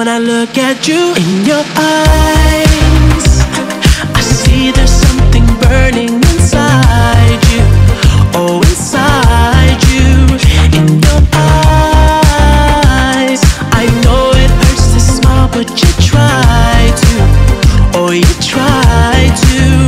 when I look at you in your eyes. I see there's something burning inside you. Oh, inside you, in your eyes. I know it hurts to smile, but you try to. Oh, you try to.